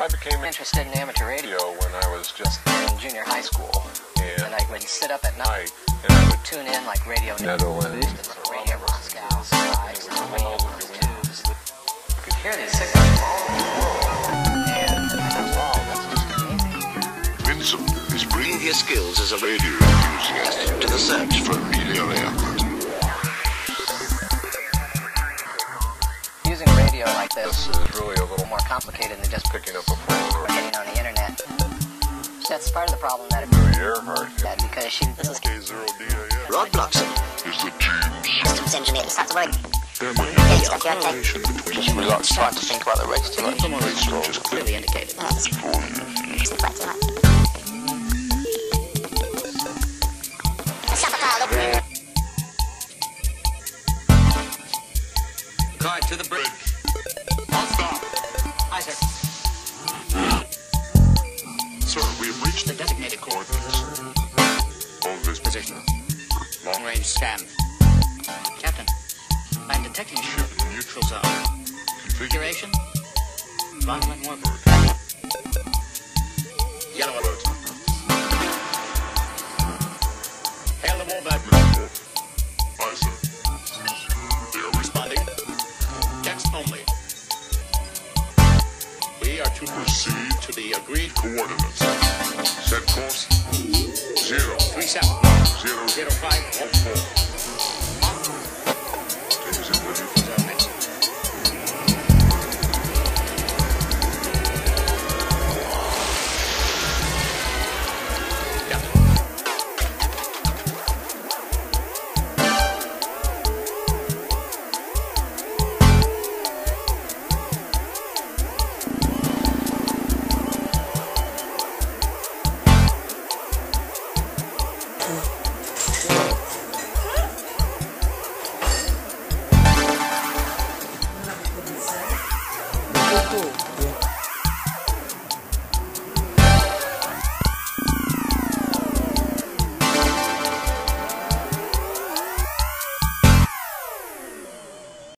I became interested in amateur radio radio when I was just in junior high school. and And I would sit up at night, night, and I would tune in like radio Netherlands. radio Moscow, Spice, waves, tubes. You could hear these signals from all over the world. And I thought, wow, that's just amazing. Vincent is bringing his skills as a radio enthusiast to the search for Amelia Earhart. Radio like This this is really a little more complicated than just picking up a phone or getting on the internet. That's part of the problem that it Amelia Earhart. that because she this is K0DAS Rod Bloxham is the team's systems engineer. Starts work. thermonuclear stuff you have to take. between we're not trying to think about the race too much. information just Clearly indicated. Yes. It's quite too much. Shut car. Card to the bridge. Aye, sir. Sir, we have reached The designated coordinates. all this Position. Long range scan. Captain, I'm detecting a ship in neutral zone. Configuration? Violent warfare. Yellow alert. To proceed to the agreed coordinates. Set course. Zero. Three seven. Zero. Zero five. One four. そ。